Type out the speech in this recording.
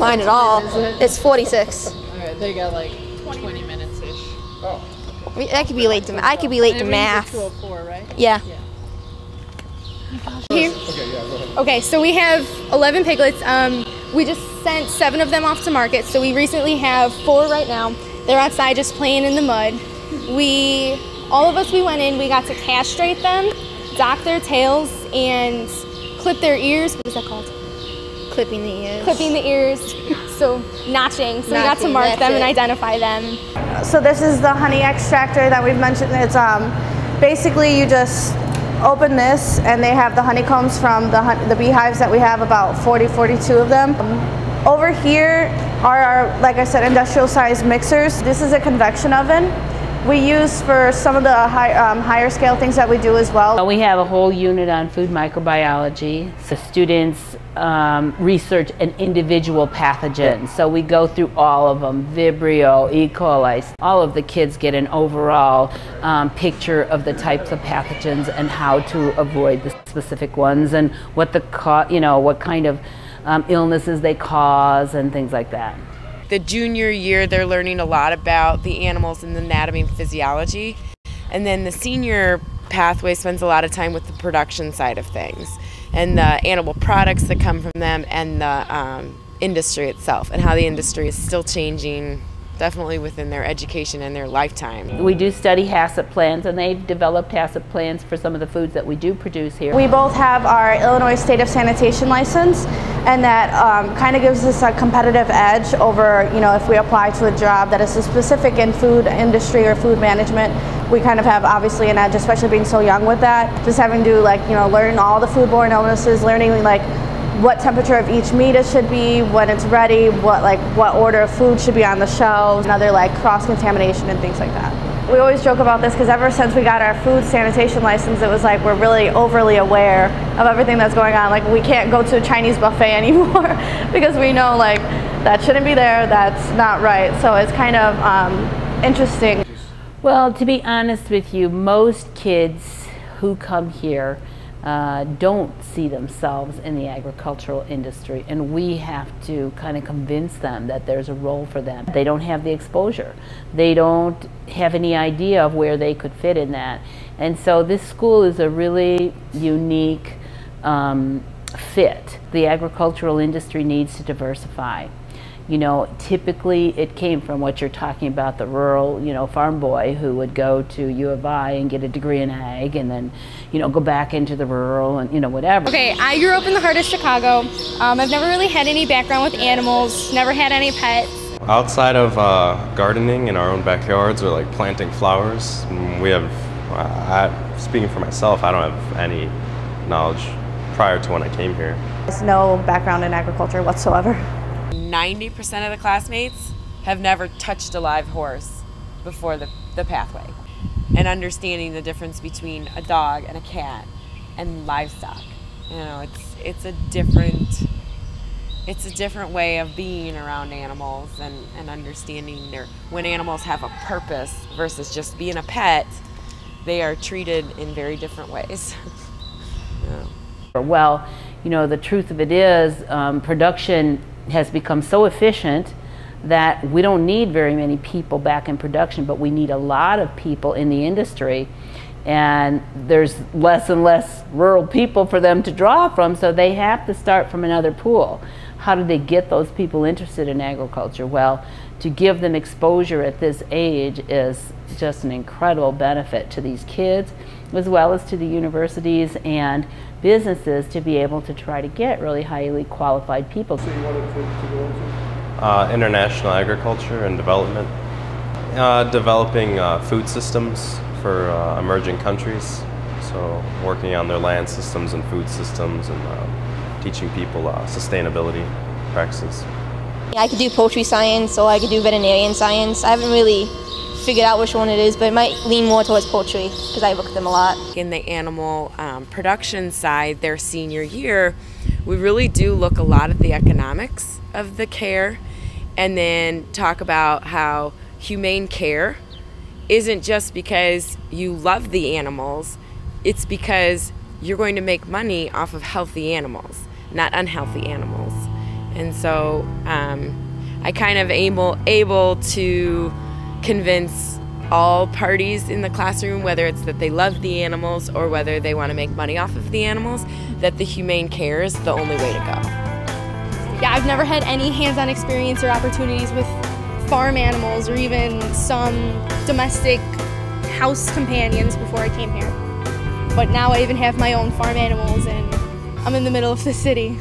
Mine at all. It's 46. Alright, they got like 20 minutes ish. Oh. I could be late to. I could be late to math. 204, right? Yeah. Here. Okay, so we have 11 piglets. Um, we just sent seven of them off to market. So we recently have four right now. They're outside just playing in the mud. We, all of us, we went in. We got to castrate them, dock their tails, and clip their ears. What is that called? Clipping the ears. Clipping the ears. So notching. So we got to mark that's them and identify them. So this is the honey extractor that we've mentioned. It's um, basically you just open this and they have the honeycombs from the, the beehives that we have, about 40, 42 of them. Over here are our, like I said, industrial sized mixers. This is a convection oven. We use for some of the high, um, higher scale things that we do as well. We have a whole unit on food microbiology. So students um, research an individual pathogen. So we go through all of them, Vibrio, E. coli. All of the kids get an overall um, picture of the types of pathogens and how to avoid the specific ones and what the you know what kind of um, illnesses they cause and things like that. The junior year they're learning a lot about the animals and the anatomy and physiology. And then the senior pathway spends a lot of time with the production side of things and the animal products that come from them and the um, industry itself and how the industry is still changing definitely within their education and their lifetime We do study HACCP plans and they've developed HACCP plans for some of the foods that we do produce here. We both have our Illinois State of Sanitation license, and that um, kind of gives us a competitive edge over, you know, if we apply to a job that is specific in food industry or food management. We kind of have obviously an edge, especially being so young with that. Just having to like, you know, learn all the foodborne illnesses, learning like what temperature of each meat it should be when it's ready, what like what order of food should be on the shelves, and other like cross contamination and things like that. We always joke about this because ever since we got our food sanitation license, it was like we're really overly aware of everything that's going on. Like we can't go to a Chinese buffet anymore because we know like that shouldn't be there, that's not right. So it's kind of um, interesting. Well, to be honest with you, most kids who come here uh, don't see themselves in the agricultural industry, and we have to kind of convince them that there's a role for them. They don't have the exposure, they don't have any idea of where they could fit in that. And so, this school is a really unique um, fit. The agricultural industry needs to diversify you know, typically it came from what you're talking about, the rural, you know, farm boy who would go to U of I and get a degree in ag and then, you know, go back into the rural and, you know, whatever. Okay, I grew up in the heart of Chicago. Um, I've never really had any background with animals, never had any pets. Outside of uh, gardening in our own backyards or like planting flowers, mm, we have, I, speaking for myself, I don't have any knowledge prior to when I came here. There's no background in agriculture whatsoever. 90% of the classmates have never touched a live horse before the, the pathway. And understanding the difference between a dog and a cat and livestock. You know, it's it's a different it's a different way of being around animals and, and understanding their when animals have a purpose versus just being a pet, they are treated in very different ways. yeah. Well, you know, the truth of it is um, production has become so efficient that we don't need very many people back in production, but we need a lot of people in the industry. And there's less and less rural people for them to draw from, so they have to start from another pool. How do they get those people interested in agriculture? Well, to give them exposure at this age is just an incredible benefit to these kids, as well as to the universities and businesses to be able to try to get really highly qualified people. Uh, international agriculture and development, uh, developing uh, food systems for uh, emerging countries. So working on their land systems and food systems and uh, teaching people uh, sustainability practices. I could do poultry science or I could do veterinarian science. I haven't really figured out which one it is, but it might lean more towards poultry because I look at them a lot. in the animal um, production side their senior year, we really do look a lot at the economics of the care and then talk about how humane care isn't just because you love the animals, it's because you're going to make money off of healthy animals, not unhealthy animals. And so um, I kind of able able to convince all parties in the classroom, whether it's that they love the animals or whether they want to make money off of the animals, that the humane care is the only way to go. Yeah, I've never had any hands-on experience or opportunities with farm animals or even some domestic house companions before I came here. But now I even have my own farm animals and I'm in the middle of the city.